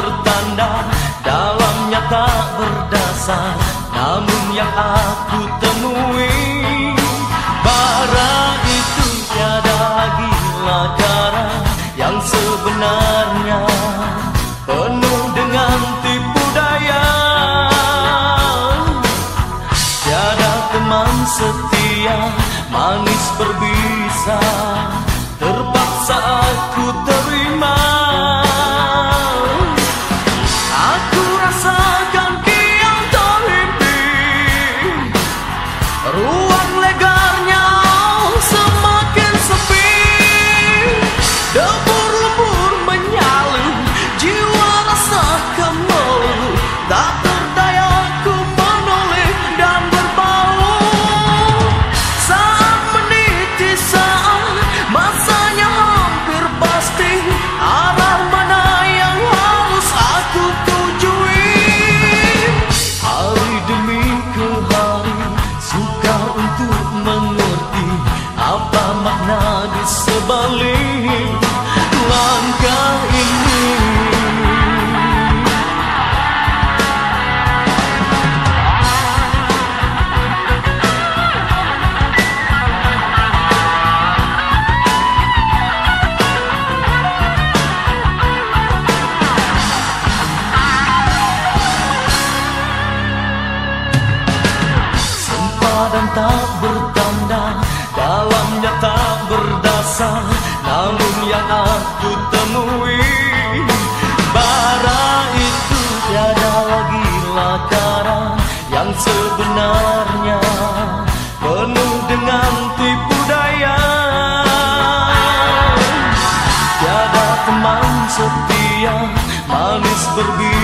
bertanda Dalamnya tak berdasar Namun yang aku temui Bara itu tiada lagi lakara Yang sebenarnya Penuh dengan tipu daya. Tiada teman setia Manis berbisa Terpaksa aku terima Langkah ini. Sempadan tak bertanda Dalamnya tak berdasar Namun yang aku temui Bara itu tiada lagi lakara Yang sebenarnya Penuh dengan tipu daya. Tiada teman setia Manis berbisa